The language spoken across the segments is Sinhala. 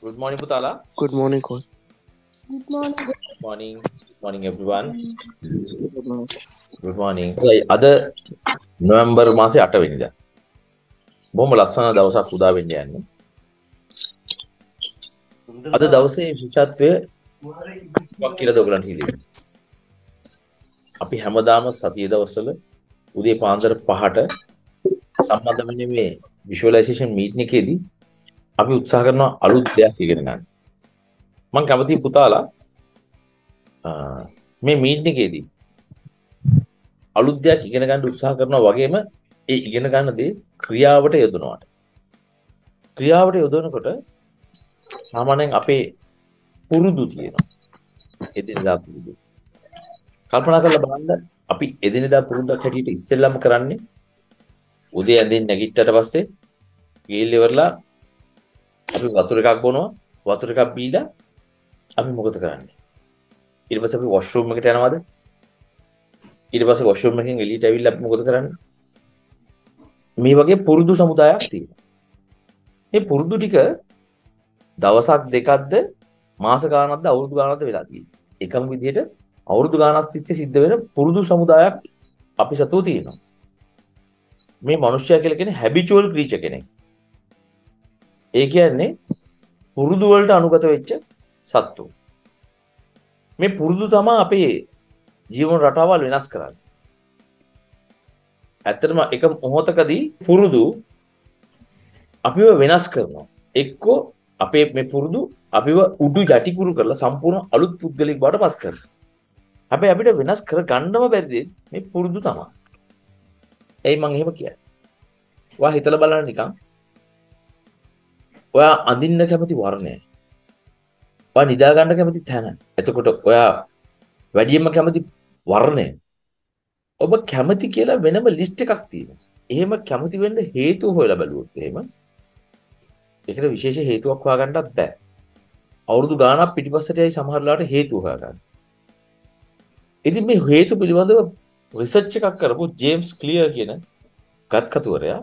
Good morning, Putala. Good morning, coach. Good morning. Morning. Morning, everyone. Good morning. Good morning. අද නොවැම්බර් මාසේ 8 වෙනිදා. බොහොම ලස්සන දවසක් උදා වෙන්න යන්නේ. අද දවසේ විශේෂත්වය මොකක් කියලාද ඔයගලන්ට හිතෙන්නේ? අපි හැමදාම සතිය දවස්වල උදේ පාන්දර 5ට සම්බන්ධ වෙන්නේ මේ විෂුවලයිසේෂන් මීටින් එකේදී අපි උත්සාහ කරනවා අලුත් දෙයක් ඉගෙන ගන්න. මම කැමතියි පුතාලා මේ මීටින් එකේදී අලුත් දෙයක් ඉගෙන ගන්න උත්සාහ කරනවා වගේම ඒ ඉගෙන ගන්න දේ ක්‍රියාවට යොදනවාට. ක්‍රියාවට යොදනකොට සාමාන්‍යයෙන් අපේ පුරුදු තියෙනවා. එදිනදා පුරුදු. කල්පනා කරලා බලන්න අපි එදිනදා පුරුද්දක් හැටියට ඉස්සෙල්ලම කරන්නේ උදේ ඇඳෙන් නැගිට්ටට පස්සේ ගිහිල්ල ඉවරලා අපි වතුර එකක් බොනවා. වතුර එකක් බීලා අපි මොකද කරන්නේ? ඊට පස්සේ අපි වොෂ්රූම් එකට යනවද? ඊට පස්සේ වොෂ්රූම් එකෙන් එළියට ඇවිල්ලා අපි මොකද කරන්නේ? මේ වගේ පුරුදු සමුදායක් තියෙනවා. මේ පුරුදු ටික දවසක් දෙකක්ද මාස ගානක්ද අවුරුදු ගානක්ද වෙලා තියෙන්නේ. එකම විදිහට අවුරුදු ගානක් තිස්සේ සිද්ධ වෙන පුරුදු සමුදායක් අපි සතුව තියෙනවා. මේ මනුෂ්‍යයා කියලා කියන්නේ හැබිචුවල් ක්‍රීචර් කෙනෙක්. ඒ කියන්නේ පුරුදු වලට අනුගත වෙච්ච සත්තු. මේ පුරුදු තමයි අපේ ජීවන රටාවල් වෙනස් කරන්නේ. ඇත්තටම එක මොහොතකදී පුරුදු අපිව වෙනස් කරනවා. එක්කෝ අපේ මේ පුරුදු අපිව උඩු යටිකුරු කරලා සම්පූර්ණ අලුත් පුද්ගලෙක් බවට පත් කරනවා. හැබැයි අපිට වෙනස් කර ගන්නම බැරි මේ පුරුදු තමයි. එයි මං එහෙම කියන්නේ. ඔයා හිතලා බලන්න නිකන් ඔයා අඳින්න කැමති වර්ණය. ඔයා නිදාගන්න කැමති තැන. එතකොට ඔයා වැඩියම කැමති වර්ණය. ඔබ කැමති කියලා වෙනම ලිස්ට් එකක් තියෙනවා. එහෙම කැමති වෙන්න හේතුව හොයලා බැලුවොත් එහෙම ඒකට විශේෂ හේතුවක් හොයාගන්නත් බෑ. අවුරුදු ගාණක් පිටිපස්සට යයි සමහර ලාට හේතු හොයාගන්න ඉතින් මේ හේතු පිළිබඳව රිසර්ච් එකක් කරපු ජේම්ස් ක්ලියර් කියන ගත්කතුවරයා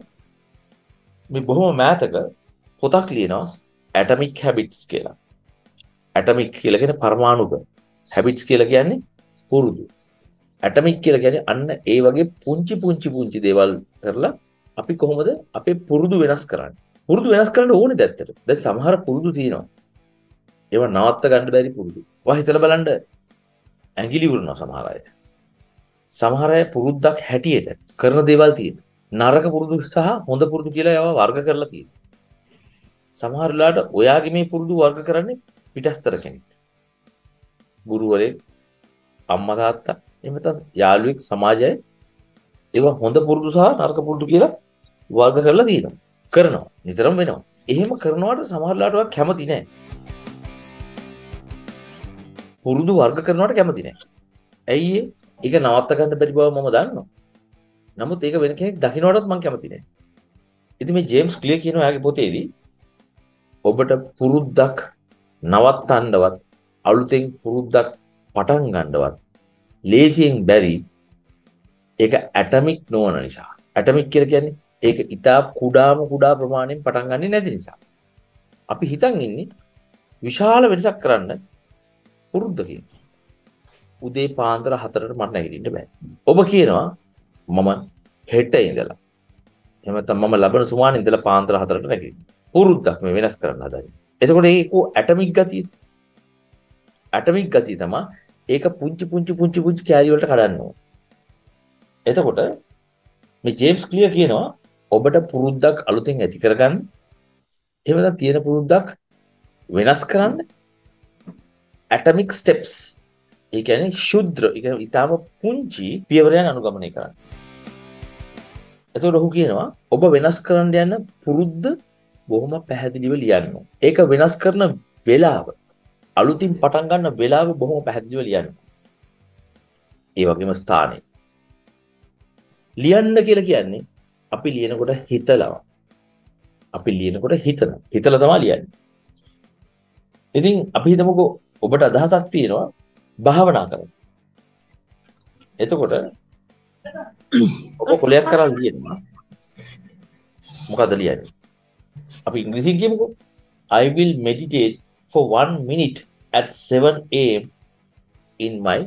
මේ බොහොම මෑතක පොතක් ලියනවා ඇටමික් හැබිට්ස් කියලා. ඇටමික් කියලා කියන පරමාණුක හැබිට්ස් කියලා කියන්නේ පුරුදු. ඇටමික් කියලා කියන්නේ අන්න ඒ වගේ පුංචි පුංචි පුංචි දේවල් කරලා අපි කොහොමද අපේ පුරුදු වෙනස් කරන්නේ. පුරුදු වෙනස් කරන්න ඕනේ දැත්තට. දැන් සමහර පුරුදු තියෙනවා. ඒවා නවත්ත ගන්න බැරි පුරුදු. ඔයා හිතලා බලන්න ඇඟිලි උරනවා සමහර අය. සමහර අය පුරුද්දක් හැටියට කරන දේවල් තියෙන නරක පුරුදු සහ හොඳ පුරුදු කියලා ඒවා වර්ග කරලා තියෙනවා. සමහරලාට ඔයාගේ මේ පුරුදු වර්ග කරන්නේ පිටස්තර කෙනෙක්. ගුරුවරයෙක්, අම්මා තාත්තා, එහෙම නැත්නම් යාළුවෙක් සමාජය ඒවා හොඳ පුරුදු සහ නරක පුරුදු කියලා වර්ග කරලා තියෙනවා. කරනවා. නිතරම වෙනවා. එහෙම කරනවට සමහරලාට ඔයා කැමති නෑ. පුරුදු වර්ග කරනවට කැමති නෑ. ඇයි ඒක නවත්ත ගන්න බැරි බව මම දන්නවා. නමුත් ඒක වෙන කෙනෙක් දකින්නවටත් මම කැමති නෑ. ඉතින් මේ ජේම්ස් ක්ලියර් කියන ඔයාගේ පොතේදී ඔබට පුරුද්දක් නවත්තන්නවත් අලුතෙන් පුරුද්දක් පටන් ගන්නවත් ලේසියෙන් බැරි ඒක ඇටමික් නොවන නිසා. ඇටමික් කියලා කියන්නේ ඒක ඉතා කුඩාම කුඩා ප්‍රමාණයෙන් පටන් ගන්නේ නැති නිසා. අපි හිතන් ඉන්නේ විශාල වෙනසක් කරන්න පුරුද්දකින්. උදේ පාන්දර 4ට මට නැගිටින්න බෑ. ඔබ කියනවා මම හෙට ඉඳලා. එහෙම නැත්නම් මම ලබන සුමානේ ඉඳලා පාන්දර 4ට නැගිටින්න. පුරුද්දක් මේ වෙනස් කරන්න හදන්නේ. එතකොට ඒක ඇටමික් ගතිය. ඇටමික් ගතිය තමයි ඒක පුංචි පුංචි පුංචි පුංචි කැලි වලට කඩන්න ඕන. එතකොට මේ ජේම්ස් ක්ලියර් කියනවා ඔබට පුරුද්දක් අලුතෙන් ඇති කරගන්න එහෙම නැත්නම් තියෙන පුරුද්දක් වෙනස් කරන්න ඇටමික් ස්ටෙප්ස් ඒ කියන්නේ ශුද්‍ර ඒ කියන්නේ ඊටම පුංචි පියවරයන් අනුගමනය කරන්න. එතකොට ඔහු කියනවා ඔබ වෙනස් කරන්න යන පුරුද්ද බොහොම පැහැදිලිව ලියන්න. ඒක වෙනස් කරන වෙලාව අලුතින් පටන් ගන්න වෙලාව බොහොම පැහැදිලිව ලියන්න. ඒ වගේම ස්ථානය. ලියන්න කියලා කියන්නේ අපි ලියනකොට හිතලා. අපි ලියනකොට හිතන. හිතලා තමයි ලියන්නේ. ඉතින් අපි හිතමුකෝ ඔබට අදහසක් තියෙනවා භාවනා කරන්න. එතකොට ඔබ කොලයක් කරලා ලියනවා. මොකද ලියන්නේ? අපි ඉංග්‍රීසියෙන් කියමුකෝ. I will meditate for one minute at 7 am in my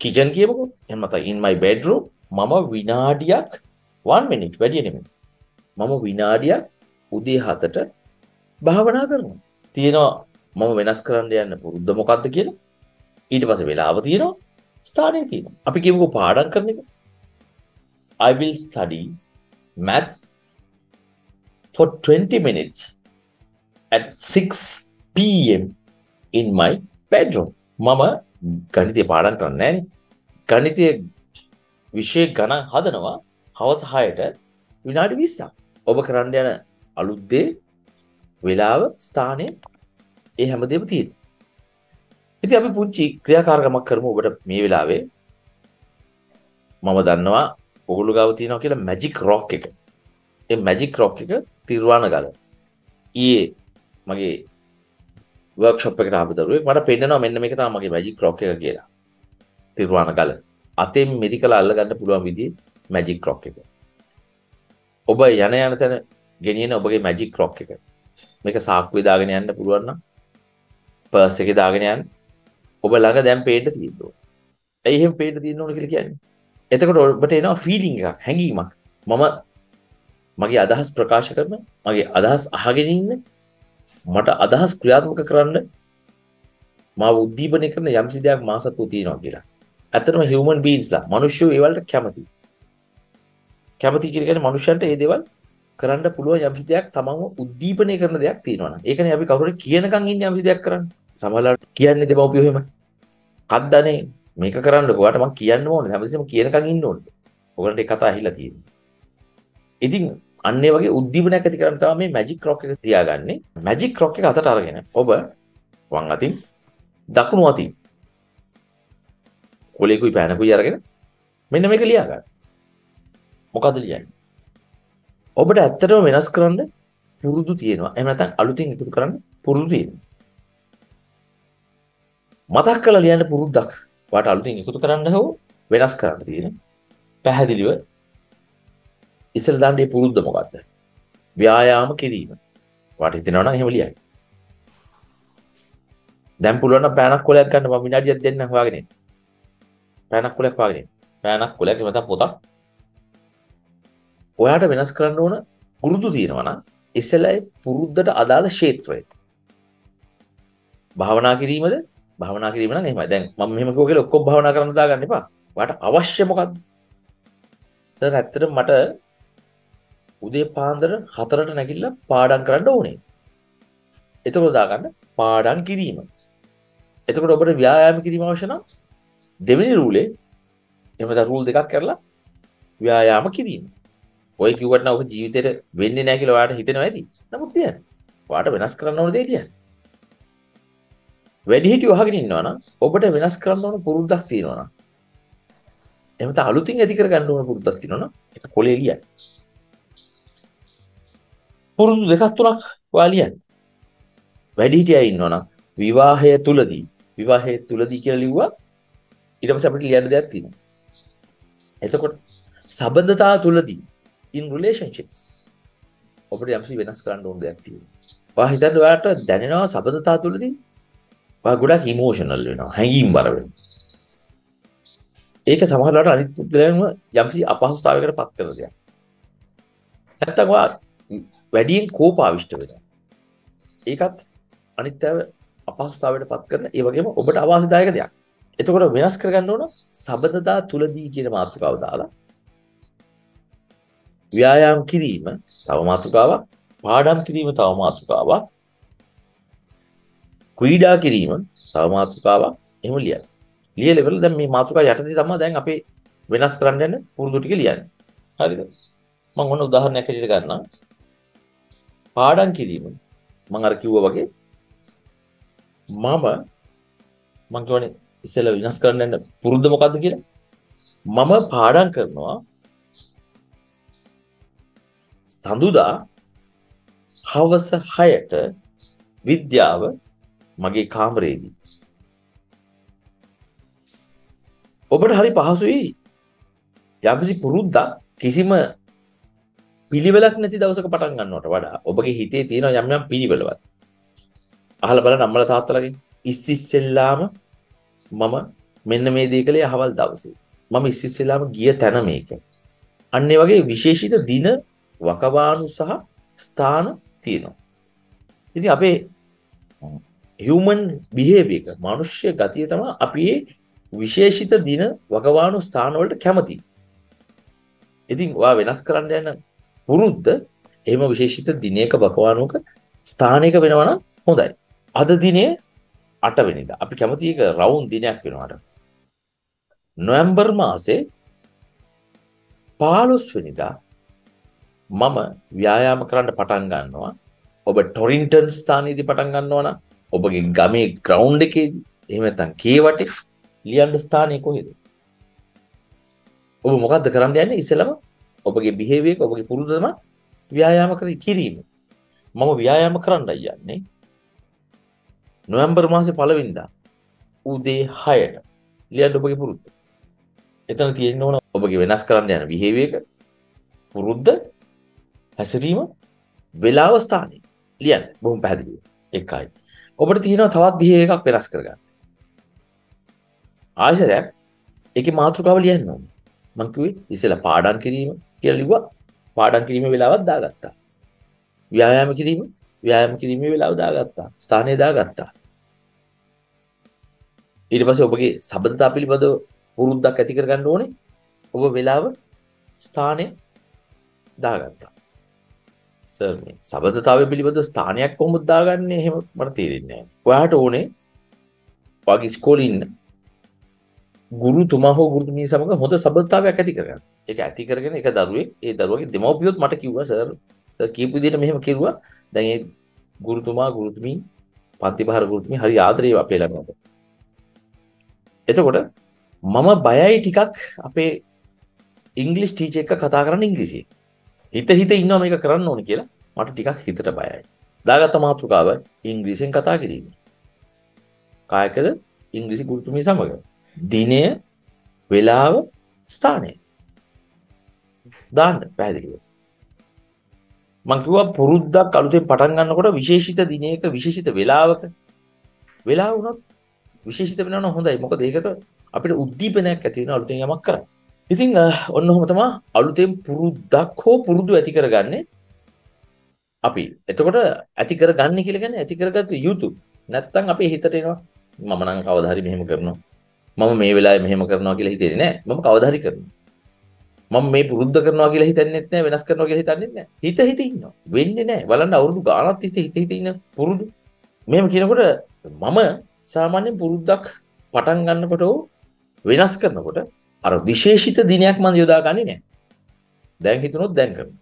kitchen කියමුකෝ. එහෙම නැත්නම් in my bedroom මම විනාඩියක් 1 minute වැඩි නෙමෙයි. මම විනාඩියක් උදේ 7ට භාවනා කරනවා. තියෙනවා මම වෙනස් කරන්න යන්න පුරුද්ද මොකක්ද කියලා? ඊට පස්සේ වෙලාව තියෙනවා ස්ථානය තියෙනවා. අපි කියමුකෝ පාඩම් කරන එක. I will study maths for 20 minutes at 6 pm in my bedroom. මම ගණිතය පාඩම් කරන්නේ නැහැ. ගණිතය විෂය ගණන් හදනවා හවස 6ට විනාඩි 20ක්. ඔබ කරන්න යන අලුත් දේ වෙලාව ස්ථානය ඒ හැමදේම තියෙනවා. ඉතින් අපි පුංචි ක්‍රියාකාරකමක් කරමු ඔබට මේ වෙලාවේ. මම දන්නවා ඔගොල්ලෝ ගාව තියෙනවා කියලා මැජික් රොක් එක. ඒ මැජික් රොක් එක තිරුවාන ගල. ඊයේ මගේ වර්ක්ෂොප් එකට ආපු දරුවෙක් මට පෙන්නනවා මෙන්න මේක තමයි මගේ මැජික් රොක් එක කියලා. තිරුවාන ගල. අතෙන් මෙඩිකල අල්ලගන්න පුළුවන් විදිහේ මැජික් රොක් එක. ඔබ යන යන තැන ගෙනියන ඔබගේ මැජික් රොක් එක. මේක සාක්කුවේ දාගෙන යන්න පුළුවන් නම් පර්ස් එකේ දාගෙන යන්න. ඔබ ළඟ දැන් පේන්න තියෙනවා. ඇයි එහෙම පේන්න තියෙන්න ඕන කියලා කියන්නේ? එතකොට ඔබට එනවා ෆීලිං එකක් හැඟීමක්. මම මගේ අදහස් ප්‍රකාශ කරන මගේ අදහස් අහගෙන ඉන්න මට අදහස් ක්‍රියාත්මක කරන්න මාව උද්දීපනය කරන යම්සි දෙයක් මා සතුව තියෙනවා කියලා. ඇත්තටම හියුමන් බීන්ස්ලා මිනිස්සු ඒ වලට කැමති. කැමති කියලා කියන්නේ මිනිස්සුන්ට ඒ දේවල් කරන්න පුළුවන් යම්සි දෙයක් තමන්ව උද්දීපනය කරන දෙයක් තියෙනවා නම්. ඒකනේ අපි කවුරුහරි කියනකම් ඉන්නේ යම්සි දෙයක් කරන්න. සමහරවිට කියන්නේ දෙමව්පියෝ එහෙම. කද්දනේ මේක කරන්න ඔයාට මම කියන්න ඕනේ. හැමතිස්සෙම කියනකම් ඉන්න ඕනේ. ඔයගලන්ට ඒ කතාව ඇහිලා තියෙනවා. ඉතින් අන්නේ වගේ උද්දීපනයක් ඇති කරන්න තමයි මේ මැජික් රොක් එක තියාගන්නේ. මැජික් රොක් එක අතට අරගෙන ඔබ වම් අතින් දකුණු අතින් කොලේකුයි පෑනකුයි අරගෙන මෙන්න මේක ලියා ගන්න. මොකද්ද ලියන්නේ? ඔබට ඇත්තටම වෙනස් කරන්න පුරුදු තියෙනවා. එහෙම නැත්නම් අලුතින් එකතු කරන්න පුරුදු තියෙනවා. මතක් කරලා ලියන්න පුරුද්දක්. වාට අලුතින් එකතු කරන්න හෝ වෙනස් කරන්න තියෙන. පැහැදිලිව ඉස්සර දාන්නේ පුරුද්ද මොකක්ද? ව්‍යායාම කිරීම. වාට හිතෙනවා නම් එහෙම ලියන්න. දැන් පුළුවන් නම් පෑනක් කොලයක් ගන්න මම විනාඩියක් දෙන්නම් හොයාගෙන ඉන්න. පෑනක් කොලයක් හොයාගෙන ඉන්න. පෑනක් කොලයක් නැත්නම් පොතක්. ඔයාට වෙනස් කරන්න ඕන පුරුදු තියෙනවා නම් ඉස්සෙල්ලා පුරුද්දට අදාළ ක්ෂේත්‍රය. භාවනා කිරීමද? භාවනා කිරීම නම් එහෙමයි. දැන් මම මෙහෙම කිව්ව කියලා ඔක්කොම භාවනා කරන්න දාගන්න එපා. ඔයාට අවශ්‍ය මොකද්ද? දැන් ඇත්තටම මට උදේ පාන්දර 4ට නැගිටලා පාඩම් කරන්න ඕනේ. එතකොට දාගන්න පාඩම් කිරීම. එතකොට ඔබට ව්‍යායාම කිරීම අවශ්‍ය නම් දෙවෙනි රූලේ එහෙම ද රූල් දෙකක් කරලා ව්‍යායාම කිරීම. ඔය කිව්වට නම් ඔබ ජීවිතේට වෙන්නේ නැහැ කියලා ඔයාලට හිතෙනවා ඇති. නමුත් ලියන්න. ඔයාලට වෙනස් කරන්න ඕන දේ ලියන්න. වැඩිහිටියෝ අහගෙන ඉන්නවා නම් ඔබට වෙනස් කරන්න ඕන පුරුද්දක් තියෙනවා නම් එහෙම නැත්නම් අලුතින් ඇති කරගන්න ඕන පුරුද්දක් තියෙනවා නම් ඒක කොලේ ලියන්න. පුරුදු දෙකක් තුනක් ඔයා ලියන්න. වැඩිහිටියා ඉන්නවා නම් විවාහය තුලදී විවාහය තුලදී කියලා ලිව්වා ඊට පස්සේ අපිට ලියන්න දෙයක් තියෙනවා. එතකොට සබඳතා තුලදී in relationships ඔබට යම්සි වෙනස් කරන්න ඕන දෙයක් තියෙනවා. ඔයා හිතන්න ඔයාට දැනෙනවා සබඳතා තුලදී ඔයා ගොඩක් ඉමෝෂනල් වෙනවා, හැඟීම් බර වෙනවා. ඒක සමහරවිට අනිත් පුද්ගලයන්ව යම්සි අපහසුතාවයකට පත් කරන දෙයක්. නැත්තම් ඔයා වැඩියෙන් කෝපාවිෂ්ඨ වෙනවා. ඒකත් අනිත් අය අපහසුතාවයට පත් කරන ඒ වගේම ඔබට අවාසිදායක දෙයක්. එතකොට වෙනස් කරගන්න ඕන සබඳතා තුලදී කියන මාතෘකාව දාලා ව්‍යායාම් කිරීම තව මාතෘකාවක් පාඩම් කිරීම තව මාතෘකාවක් ක්‍රීඩා කිරීම තව මාතෘකාවක් එහෙම ලියන්න. ලියලා ඉවරලා දැන් මේ මාතෘකාව යටතේ තමයි දැන් අපි වෙනස් කරන්න යන පුරුදු ටික ලියන්නේ. හරිද? මම ඔන්න උදාහරණයක් හැටියට ගන්නම්. පාඩම් කිරීම මම අර කිව්වා වගේ මම මං කියවනේ ඉස්සෙල්ලා විනාශ කරන්න යන පුරුද්ද මොකද්ද කියලා? මම පාඩම් කරනවා සඳුදා හවස 6ට විද්‍යාව මගේ කාමරේදී. ඔබට හරි පහසුයි. යම්කිසි පුරුද්දක් කිසිම පිළිවෙලක් නැති දවසක පටන් ගන්නවට වඩා ඔබගේ හිතේ තියෙන යම් යම් පිළිවෙලවත් අහලා බලන්න අම්මලා තාත්තලාගෙන් ඉස්සිස්සෙල්ලාම මම මෙන්න මේ දේ කළේ අහවල් දවසේ. මම ඉස්සිස්සෙල්ලාම ගිය තැන මේක. අන්න ඒ වගේ විශේෂිත දින වකවානු සහ ස්ථාන තියෙනවා. ඉතින් අපේ හියුමන් බිහේවියර් එක මනුෂ්‍ය ගතිය තමයි අපි ඒ විශේෂිත දින වකවානු ස්ථාන වලට කැමති. ඉතින් ඔයා වෙනස් කරන්න යන පුරුද්ද එහෙම විශේෂිත දිනයක වකවානුවක ස්ථානයක වෙනවා නම් හොඳයි. අද දිනේ 8 වෙනිදා. අපි කැමති එක රවුන්ඩ් දිනයක් වෙනවාට. නොවැම්බර් මාසේ 15 වෙනිදා මම ව්‍යායාම කරන්න පටන් ගන්නවා. ඔබ ටොරින්ටන් ස්ථානයේදී පටන් ගන්නවා නම් ඔබගේ ගමේ ග්‍රවුන්ඩ් එකේදී එහෙම නැත්නම් කේවටේ ලියන්න ස්ථානය කොහෙද? ඔබ මොකද්ද කරන්න යන්නේ ඉස්සෙල්ලම ඔබගේ බිහේවියර් එක ඔබගේ පුරුදු තමයි ව්‍යායාම කර කිරීම. මම ව්‍යායාම කරන්නයි යන්නේ. නොවැම්බර් මාසේ පළවෙනිදා උදේ 6ට ලියන්න ඔබගේ පුරුද්ද. එතන තියෙන්න ඕන ඔබගේ වෙනස් කරන්න යන බිහේවියර් එක පුරුද්ද හැසිරීම වෙලාව ස්ථානය ලියන්න බොහොම පැහැදිලිව. එකයි. ඔබට තියෙනවා තවත් බිහේවියර් එකක් වෙනස් කරගන්න. ආයසරයක් ඒකේ මාතෘකාව ලියන්න ඕනේ. මං කිව්වේ ඉස්සෙල්ලා පාඩම් කිරීම කියලා ලිව්වා. පාඩම් කිරීමේ වෙලාවක් දාගත්තා. ව්‍යායාම කිරීම ව්‍යායාම කිරීමේ වෙලාව දාගත්තා. ස්ථානය දාගත්තා. ඊට පස්සේ ඔබගේ සබඳතා පිළිබඳව පුරුද්දක් ඇති කරගන්න ඕනේ. ඔබ වෙලාව ස්ථානය දාගත්තා. සර් මේ සබඳතාවය පිළිබඳ ස්ථානයක් කොහොමද දාගන්නේ එහෙම මට තේරෙන්නේ නැහැ. ඔයාට ඕනේ ඔයාගේ ඉස්කෝලේ ඉන්න ගුරුතුමා හෝ ගුරුතුමිය සමග හොඳ සබඳතාවයක් ඇති කරගන්න. ඒක ඇති කරගෙන එක දරුවෙක් ඒ දරුවගේ දෙමව්පියොත් මට කිව්වා සර් කියපු විදිහට මෙහෙම කිව්වා. දැන් ඒ ගුරුතුමා ගුරුතුමී පන්ති පහර ගුරුතුමී හරි ආදරේ අපේ ළමයට. එතකොට මම බයයි ටිකක් අපේ ඉංග්ලිෂ් ටීචර් එක්ක කතා කරන්න ඉංග්‍රීසියෙන්. හිත හිත ඉන්නවා මේක කරන්න ඕනේ කියලා මට ටිකක් හිතට බයයි. දාගත්ත මාතෘකාව ඉංග්‍රීසියෙන් කතා කිරීම. කායකද ඉංග්‍රීසි ගුරුතුමිය සමග. දිනය වෙලාව ස්ථානය දාන්න පැහැදිලිව මං කිව්වා පුරුද්දක් අලුතෙන් පටන් ගන්නකොට විශේෂිත දිනයක විශේෂිත වෙලාවක වෙලා වුණොත් විශේෂිත වෙනවා හොඳයි මොකද ඒකට අපිට උද්දීපනයක් ඇති වෙන අලුතෙන් යමක් කරන්න. ඉතින් ඔන්න ඔහොම තමයි අලුතෙන් පුරුද්දක් හෝ පුරුදු ඇති කරගන්නේ අපි. එතකොට ඇති කරගන්නේ කියලා කියන්නේ ඇති කරගත්තු යුතු. නැත්තම් අපේ හිතට එනවා මම නම් කවදා හරි මෙහෙම කරනවා. මම මේ වෙලාවේ මෙහෙම කරනවා කියලා හිතෙන්නේ නැහැ. මම කවදා හරි කරනවා. මම මේ පුරුද්ද කරනවා කියලා හිතන්නේත් නැහැ වෙනස් කරනවා කියලා හිතන්නේත් නැහැ. හිත හිත ඉන්නවා. වෙන්නේ නැහැ. බලන්න අවුරුදු ගාණක් තිස්සේ හිත හිත ඉන්න පුරුදු. මෙහෙම කියනකොට මම සාමාන්‍යයෙන් පුරුද්දක් පටන් ගන්නකොට වෙනස් කරනකොට අර විශේෂිත දිනයක් මම යොදා ගන්නේ නැහැ. දැන් හිතුනොත් දැන් කරනවා.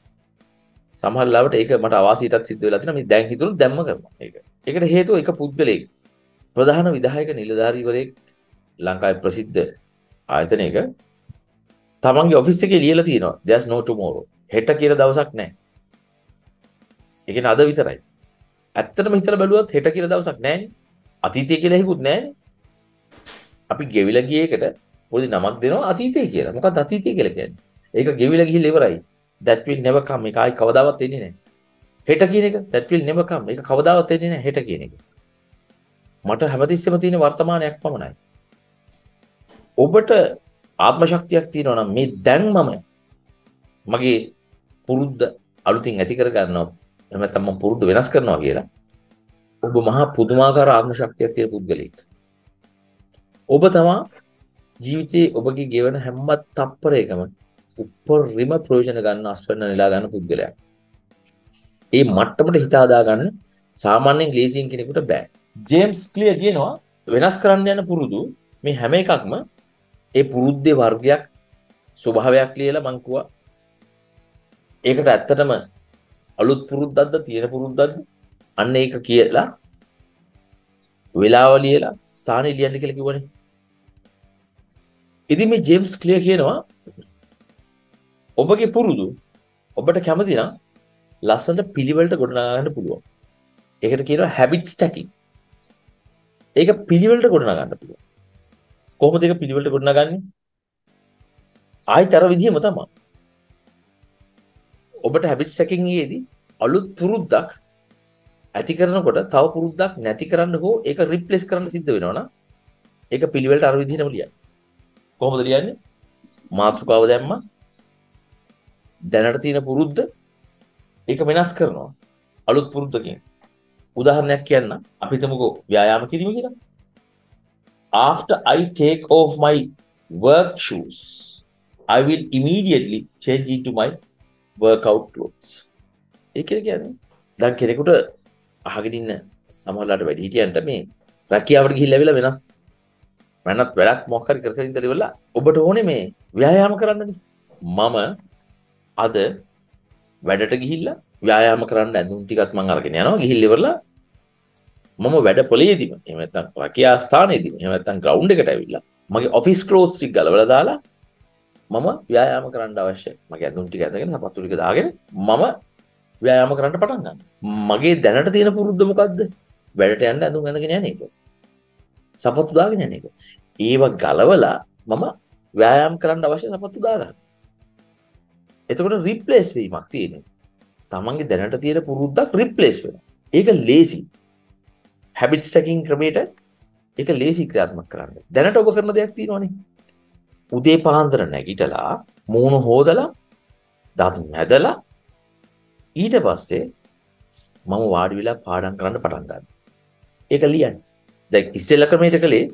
සමහර ලාවට ඒක මට අවාසියටත් සිද්ධ වෙලා තියෙනවා. මේ දැන් හිතුනොත් දැම්ම කරනවා. ඒක. ඒකට හේතුව එක පුද්ගලයෙක් ප්‍රධාන විධායක නිලධාරීවරයෙක් ලංකාවේ ප්‍රසිද්ධ ආයතනයක තමන්ගේ ඔෆිස් එකේ ලියලා තියෙනවා there's no tomorrow හෙට කියලා දවසක් නැහැ. ඒ කියන්නේ අද විතරයි. ඇත්තටම හිතලා බැලුවොත් හෙට කියලා දවසක් නැහැනේ. අතීතය කියලා හිකුත් නැහැනේ. අපි ගෙවිලා ගිය එකට පොඩි නමක් දෙනවා අතීතය කියලා. මොකක්ද අතීතය කියලා කියන්නේ? ඒක ගෙවිලා ගිහිල්ලා ඉවරයි. that will never come. ඒක ආයි කවදාවත් එන්නේ නැහැ. හෙට කියන එක that will never come. ඒක කවදාවත් එන්නේ නැහැ හෙට කියන එක. මට හැමතිස්සෙම තියෙන වර්තමානයක් පමණයි. ඔබට ආත්ම ශක්තියක් තියෙනවා නම් මේ දැන් මම මගේ පුරුද්ද අලුතින් ඇති කර ගන්නවා එහෙම නැත්නම් මම පුරුද්ද වෙනස් කරනවා කියලා ඔබ මහා පුදුමාකාර ආත්ම ශක්තියක් තියෙන පුද්ගලෙක් ඔබ තමා ජීවිතයේ ඔබගේ ගෙවන හැම තප්පරයකම උපරිම ප්‍රයෝජන ගන්න අස්වැන්න නෙලා ගන්න පුද්ගලයා. ඒ මට්ටමට හිත හදා ගන්න සාමාන්‍යයෙන් ග්ලේසින් කෙනෙකුට බෑ. ජේම්ස් ක්ලියර් කියනවා වෙනස් කරන්න යන පුරුදු මේ හැම එකක්ම ඒ පුරුද්දේ වර්ගයක් ස්වභාවයක් ලියලා මං කිව්වා. ඒකට ඇත්තටම අලුත් පුරුද්දක්ද තියෙන පුරුද්දක්ද? අන්න ඒක කියලා වෙලාව ලියලා ස්ථානය ලියන්න කියලා කිව්වනේ. ඉතින් මේ ජේම්ස් ක්ලියර් කියනවා ඔබගේ පුරුදු ඔබට කැමති නම් ලස්සනට පිළිවෙලට ගොඩනගා ගන්න පුළුවන්. ඒකට කියනවා හැබිට් ස්ටැකින් ඒක පිළිවෙලට ගොඩනගා ගන්න පුළුවන්. කොහොමද ඒක පිළිවෙලට ගොඩනගන්නේ? ආයිත් අර විදිහම තමයි. ඔබට හැබිට් සැකින්යේදී අලුත් පුරුද්දක් ඇති කරනකොට තව පුරුද්දක් නැති කරන්න හෝ ඒක රිප්ලෙස් කරන්න සිද්ධ වෙනවන ඒක පිළිවෙලට අර විදිහටම ලියන්න. කොහොමද ලියන්නේ? මාතෘකාව දැම්ම. දැනට තියෙන පුරුද්ද ඒක වෙනස් කරනවා. අලුත් පුරුද්දකින්. උදාහරණයක් කියන්න අපිතමකෝ ව්‍යායාම කිරීම කියලා. After I take off my work shoes I will immediately change into my workout clothes. ඒ කියලා කියන්නේ දැන් කෙනෙකුට අහගෙන ඉන්න සමහරලාට වැඩි හිටියන්ට මේ රැකියාවට ගිහිල්ලා ඇවිල්ලා වෙනස් වෙනත් වැඩක් මොකක් හරි කර කර ඉඳලා ඉවරලා ඔබට ඕනේ මේ ව්‍යායාම කරන්නනේ. මම අද වැඩට ගිහිල්ලා ව්‍යායාම කරන්න ඇඳුම් ටිකත් මම අරගෙන යනවා. ගිහිල්ලා ඉවරලා මම වැඩ පොලේදීම එහෙම නැත්නම් රැකියා ස්ථානයේදීම එහෙම නැත්නම් ග්‍රවුන්ඩ් එකට ඇවිල්ලා මගේ ඔෆිස් ක්ලෝත්ස් ටික ගලවලා දාලා මම ව්‍යායාම කරන්න අවශ්‍ය මගේ ඇඳුම් ටික ඇඳගෙන සපත්තු ටික දාගෙන මම ව්‍යායාම කරන්න පටන් ගන්න. මගේ දැනට තියෙන පුරුද්ද මොකද්ද? වැඩට යන්න ඇඳුම් ඇඳගෙන යන එක. සපත්තු දාගෙන යන එක. ඒව ගලවලා මම ව්‍යායාම කරන්න අවශ්‍ය සපත්තු දාගන්න. එතකොට රිප්ලේස් වීමක් තියෙනවා. තමන්ගේ දැනට තියෙන පුරුද්දක් රිප්ලේස් වෙනවා. ඒක ලේසි. හැබිට් ස්ටැකින් ක්‍රමයට ඒක ලේසි ක්‍රියාත්මක කරන්න. දැනට ඔබ කරන දෙයක් තියෙනවනේ. උදේ පාන්දර නැගිටලා මූණ හෝදලා දත් මැදලා ඊට පස්සේ මම වාඩි වෙලා පාඩම් කරන්න පටන් ගන්න. ඒක ලියන්න. දැන් ඉස්සෙල්ල ක්‍රමයට කළේ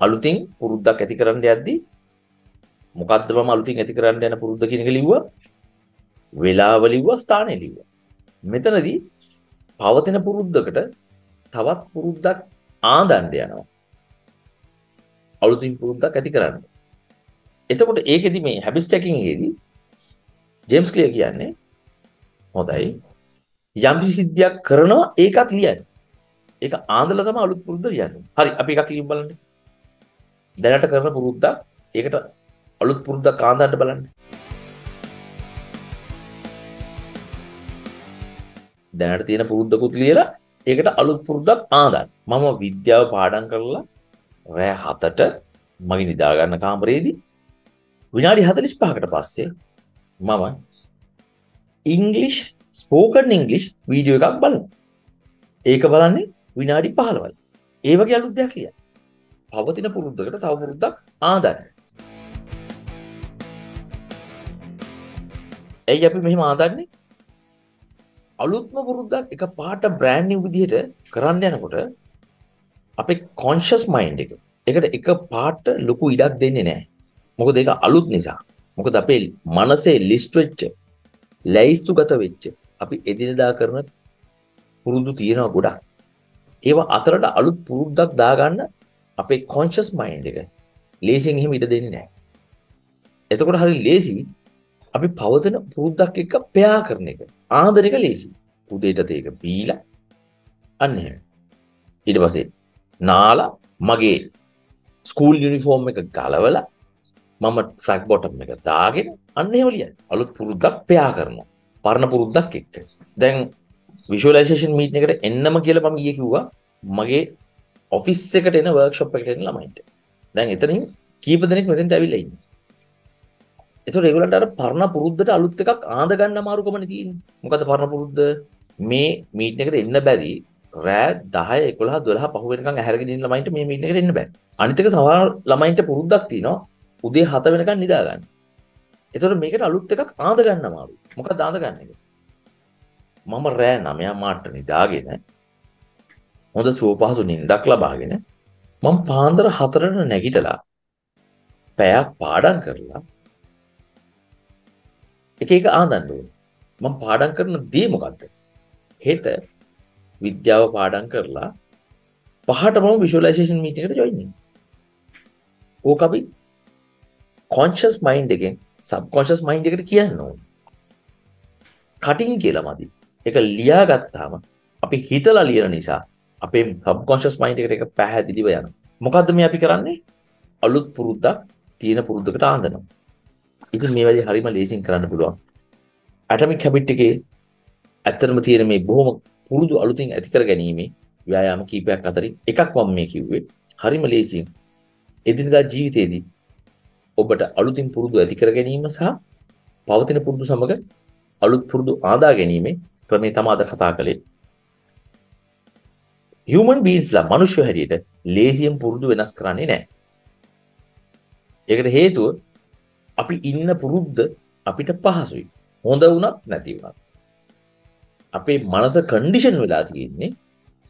අලුතින් පුරුද්දක් ඇති කරන්න යද්දී මොකද්ද මම අලුතින් ඇති කරන්න යන පුරුද්ද කියන එක ලිව්වා. වෙලාව ලිව්වා ස්ථානය ලිව්වා. මෙතනදී පවතින පුරුද්දකට තවත් පුරුද්දක් ආදන්න යනවා. අලුතින් පුරුද්දක් ඇති කරන්න. එතකොට ඒකෙදි මේ හැබිස් ටැකින්ගේදී ජේම්ස් ක්ලියර් කියන්නේ හොඳයි යම්කිසි සිද්ධියක් කරනවා ඒකත් ලියන්න. ඒක ආන්දලා තමයි අලුත් පුරුද්ද ලියන්නේ. හරි අපි එකක් ලියමු බලන්න. දැනට කරන පුරුද්දක් ඒකට අලුත් පුරුද්දක් ආන්දන්න බලන්න. දැනට තියෙන පුරුද්දකුත් ලියලා ඒකට අලුත් පුරුද්දක් ආදන්න. මම විද්‍යාව පාඩම් කරලා රෑ 7ට මගේ නිදාගන්න කාමරේදී විනාඩි 45කට පස්සේ මම ඉංග්ලිෂ් ස්පෝකන් ඉංගලිෂ් වීඩියෝ එකක් බලන්න ඒක බලන්නේ විනාඩි පහලවල් ඒවගේ අලුත් දෙයක් ලිය පවතින පුරුද්දකට තව පුරුද්දක් ආදන්න. ඇයි අපි මෙහෙම ආදන්නේ? අලුත්ම පුරුද්දක් එක පාට බ්‍රෑන්්නි විදිහට කරන්න යනකොට අපේ කොන්ශස් මයින්් එක එකට එක පාට ලොකු ඉඩක් දෙන්නේ නෑ මොකද ඒක අලුත් නිසා. මොකද අපේ මනසේ ලිස්ට් වෙච්ච ලැයිස්තු ගත වෙච්ච අපි එදිනදා කරන පුරුදු තියෙනවා ගොඩක්. ඒවා අතරට අලුත් පුරුද්දක් දාගන්න අපේ කොන්ශස් මයින්් එක ලේසින් එහෙම ඉට දෙන්නේ නෑ එතකොට හරි ලේසි අපි පවතන පුරුද්දක් එක්ක පයා කරන එක. ආදරක ලේසි උදේට ඒක බීල අන්න ඊට පසේ නාලා මගේ ස්කූල් යුනිෆෝර්ම් එක ගලවල මම ට්‍රක් බොටම් එක දාගෙන අන්නේවලිය අලුත් පුරුද්දක් පයා කරනවා. පරණ පුරුද්දක් එක්ක. දැන් විශලේෂන් මීට් එකට එන්නම කියල මම ගිය කිව්වා. මගේ ඔෆිස් එකට එන වර්ක්ෂප් එකට එන ළමයින්ට. දැන් එතනින් කීප දෙනෙක් මෙතෙන්ට ඇවිල්ලා ඉන්නේ. එතකොට ඒගොල්ලන්ට අර පරණ පුරුද්දට අලුත් එකක් ආඳ ගන්න අමාරුකමනේ තියෙන්නේ. මොකද පරණ පුරුද්ද? මේ මීට් එකට එන්න බැරි රෑ 10 11 12 පහ වෙනකන් ඇහැරගෙන ඉන්න ළමයින්ට මේ මීට් එකට එන්න බෑ. අනිත් එක සමහර ළමයින්ට පුරුද්දක් තියෙනවා. උදේ 7 වෙනකන් නිදා ගන්න. එතකොට මේකට අලුත් එකක් ආඳ ගන්න අමාරුයි. මොකක්ද ආඳ ගන්න එක? මම රෑ 9 මාට නිදාගෙන හොඳ සුවපහසු නිින්දක් ලබාගෙන මම පාන්දර 4ට නැගිටලා පැයක් පාඩම් කරලා එක එක ආදන්න ඕන මම පාඩම් කරන දේ මොකක්ද හෙට විද්‍යාව පාඩම් කරලා පහට මම විශලයිසේෂන් මීට එකට ජොයින් ඕක අපි කොන්ශස් මයින්් එකෙන් සබ්කොන්ශස් මයින්් එකට කියන්න ඕන. කටින් කියලා මදි. එක ලියා ගත්තාම අපි හිතලා ලියන නිසා අපේ සබ්කොන්ශස් මයින්් එකට එක පැහැදිලිව යන මොකක්ද මේ අපි කරන්නේ? අලුත් පුරුද්දක් තියෙන පුරුද්ධකට ආන්දනවා. ඉතින් මේ වැඩි හරිම ලේසින් කරන්න පුළුවන් ඇටමික් හැබිට් එකේ ඇත්තටම තියෙන මේ බොහොම පුරුදු අලුතින් ඇති කර ගැනීමේ ව්‍යායාම කීපයක් අතරින් එකක් මම මේ කිව්වේ හරිම ලේසියෙන් එදිනදා ජීවිතයේදී ඔබට අලුතින් පුරුදු ඇති කර ගැනීම සහ පවතින පුරුදු සමග අලුත් පුරුදු ආදා ගැනීමේ ක්‍රමේ තමයි අද කතා කළේ. human beings-ලා මිනිස්සු හැටියට ලේසියෙන් පුරුදු වෙනස් කරන්නේ නැහැ. ඒකට හේතුව අපි ඉන්න පුරුද්ද අපිට පහසුයි. හොඳ වුණත් නැති වුණත්. අපේ මනස කන්ඩිෂන් වෙලා තියෙන්නේ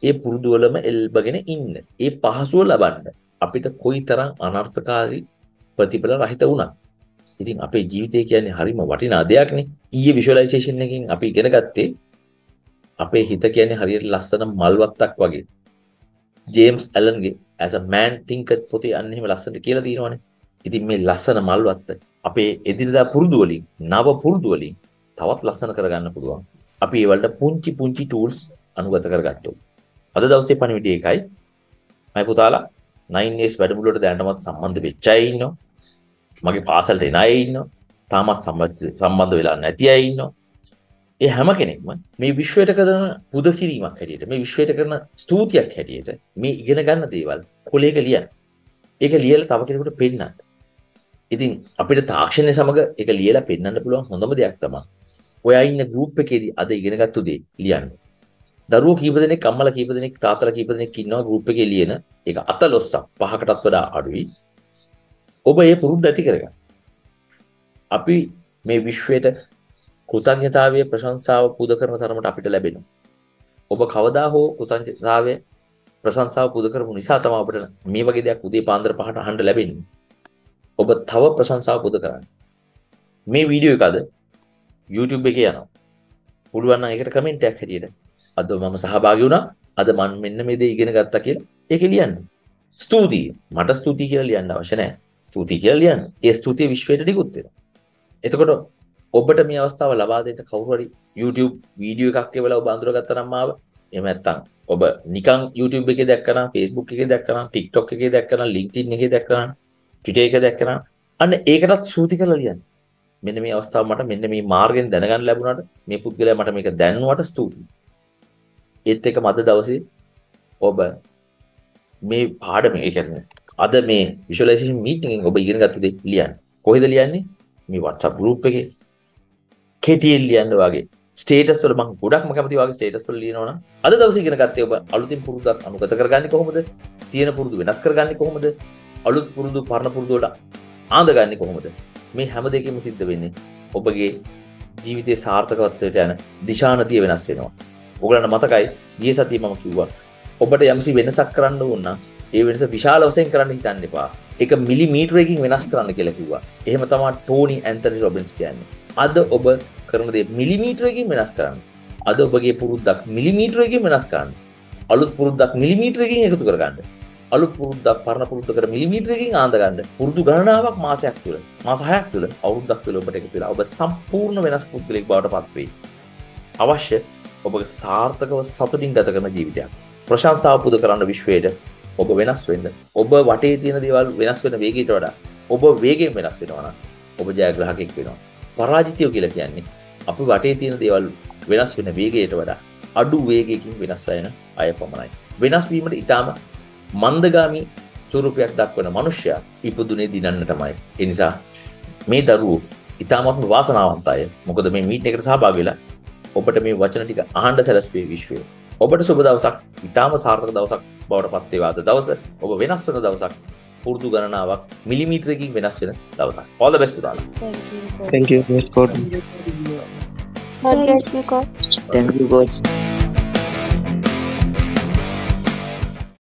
ඒ පුරුදු වලම එල්බගෙන ඉන්න. ඒ පහසුව ලබන්න අපිට කොයිතරම් අනර්ථකාරී ප්‍රතිඵල රහිත වුණා. ඉතින් අපේ ජීවිතය කියන්නේ හරිම වටිනා දෙයක්නේ. ඊයේ විෂුවලයිසේෂන් එකකින් අපි ඉගෙන ගත්තේ අපේ හිත කියන්නේ හරියට ලස්සන මල්වත්තක් වගේ. ජේම්ස් ඇලන්ගේ as a man thinketh පොතේ අන්න එහෙම ලස්සනට කියලා තියෙනවානේ. ඉතින් මේ ලස්සන මල්වත්ත අපේ එදිනදා පුරුදු වලින් නව පුරුදු වලින් තවත් ලස්සන කරගන්න පුළුවන්. අපි ඒ වලට පුංචි පුංචි tools අනුගත කරගත්තා. අද දවසේ පණිවිඩය එකයි. මයි පුතාලා 9S වැඩමුළුවට දැනටමත් සම්බන්ධ වෙච්ච අය ඉන්නවා. මගේ පාසලට එන අය ඉන්නවා. තාමත් සම්බන්ධ වෙලා නැති අය ඉන්නවා. ඒ හැම කෙනෙක්ම මේ විශ්වයට කරන පුද කිරීමක් හැටියට මේ විශ්වයට කරන ස්තුතියක් හැටියට මේ ඉගෙන ගන්න දේවල් කොලේක ලියන්න. ඒක ලියලා තව කෙනෙකුට පෙන්නන්න. ඉතින් අපිට තාක්ෂණය සමග ඒක ලියලා පෙන්වන්න පුළුවන් හොඳම දෙයක් තමයි ඔයා ඉන්න ගෲප් එකේදී අද ඉගෙනගත්තු දේ ලියන්න. දරුවෝ කීප දෙනෙක් අම්මලා කීප දෙනෙක් තාත්තලා කීප දෙනෙක් ඉන්නවා ගෲප් එකේ ලියන ඒක අතලොස්සක් පහකටත් වඩා අඩුයි. ඔබ ඒ පුරුද්ද ඇති කරගන්න. අපි මේ විශ්වයට කෘතඥතාවය ප්‍රශංසාව පුද කරන තරමට අපිට ලැබෙනවා. ඔබ කවදා හෝ කෘතඥතාවය ප්‍රශංසාව පුද කරපු නිසා තමයි අපිට මේ වගේ දෙයක් උදේ පාන්දර පහට අහන්න ලැබෙන්නේ. ඔබ තව ප්‍රශංසාව පුද කරන්න. මේ වීඩියෝ එක අද YouTube එකේ යනවා. පුළුවන් නම් ඒකට කමෙන්ට් එකක් හැටියට අද මම සහභාගී වුණා. අද මම මෙන්න මේ දේ ඉගෙන ගත්තා කියලා ඒකේ ලියන්න. ස්තුතියි. මට ස්තුතියි කියලා ලියන්න අවශ්‍ය නැහැ. ස්තුතියි කියලා ලියන්න. ඒ ස්තුතිය විශ්වයට නිකුත් වෙනවා. එතකොට ඔබට මේ අවස්ථාව ලබා දෙන්න කවුරු හරි YouTube වීඩියෝ එකක් එවලා ඔබ අඳුරගත්තා නම් ආව එහෙම නැත්නම් ඔබ නිකන් YouTube එකේ දැක්කනම් Facebook එකේ දැක්කනම් TikTok එකේ දැක්කනම් LinkedIn එකේ දැක්කනම් Twitter එකේ දැක්කනම් අන්න ඒකටත් සූති කරලා ලියන්න. මෙන්න මේ අවස්ථාව මට මෙන්න මේ මාර්ගෙන් දැනගන්න ලැබුණාට මේ පුද්ගලයා මට මේක දැන්නුවට ස්තුතියි. ඒත් එක මද දවසේ ඔබ මේ පාඩම ඒ කියන්නේ අද මේ විෂුවලයිසේෂන් මීටින් එකෙන් ඔබ ඉගෙන ගත්ත දේ ලියන්න. කොහෙද ලියන්නේ? මේ WhatsApp group එකේ කෙටියෙන් ලියන්න වගේ ස්ටේටස් වල මම ගොඩක්ම කැමති වගේ ස්ටේටස් වල ලියනවනම් අද දවසේ ඉගෙන ගත්තේ ඔබ අලුතින් පුරුද්දක් අනුගත කරගන්නේ කොහොමද? තියෙන පුරුදු වෙනස් කරගන්නේ කොහොමද? අලුත් පුරුදු පරණ පුරුදු වලට ආඳගන්නේ කොහොමද? මේ හැම දෙකම සිද්ධ වෙන්නේ ඔබගේ ජීවිතයේ සාර්ථකත්වයට යන දිශානතිය වෙනස් වෙනවා. ඔයගලන්ට මතකයි ගිය සතියේ මම කිව්වා ඔබට යම්සි වෙනසක් කරන්න ඕන නම් ඒ වෙනස විශාල වශයෙන් කරන්න හිතන්න එපා. ඒක මිලිමීටරයකින් වෙනස් කරන්න කියලා කිව්වා. එහෙම තමයි ටෝනි ඇන්තනි රොබින්ස් කියන්නේ. අද ඔබ කරන දේ මිලිමීටරයකින් වෙනස් කරන්න. අද ඔබගේ පුරුද්දක් මිලිමීටරයකින් වෙනස් කරන්න. අලුත් පුරුද්දක් මිලිමීටරයකින් එකතු කරගන්න. අලුත් පුරුද්දක් පරණ පුරුද්දකට මිලිමීටරයකින් ආඳ ගන්න. පුරුදු ගණනාවක් මාසයක් තුළ, මාස 6ක් තුළ, අවුරුද්දක් තුළ ඔබට එකතු වෙලා ඔබ සම්පූර්ණ වෙනස් පුද්ගලෙක් බවට පත් වෙයි. අවශ්‍ය ඔබගේ සාර්ථකව සතුටින් ගත කරන ජීවිතයක්. ප්‍රශංසාව පුද කරන්න විශ්වයට ඔබ වෙනස් වෙන්න. ඔබ වටේ තියෙන දේවල් වෙනස් වෙන වේගයට වඩා ඔබ වේගෙන් වෙනස් වෙනවා නම් ඔබ ජයග්‍රාහකෙක් වෙනවා. පරාජිතයෝ කියලා කියන්නේ අපි වටේ තියෙන දේවල් වෙනස් වෙන වේගයට වඩා අඩු වේගයකින් වෙනස් වෙන අය පමණයි. වෙනස් වීමට ඊටාම මන්දගාමී ස්වරූපයක් දක්වන මනුෂ්‍යයා ඉපදුනේ දිනන්නටමයි. ඒ නිසා මේ දරුවෝ ඉතාමත්ම වාසනාවන්ත අය. මොකද මේ මීටින් එකට සහභාගී වෙලා ඔබට මේ වචන ටික අහන්න සැලැස්වේ විශ්වය. ඔබට සුබ දවසක්. ඉතාම සාර්ථක දවසක් බවට පත් වේවා අද දවස. ඔබ වෙනස් වෙන දවසක්. පුරුදු ගණනාවක් මිලිමීටරකින් වෙනස් වෙන දවසක්. the best පුතාලා. Thank you, Coach. God bless you, God. Thank you, Coach.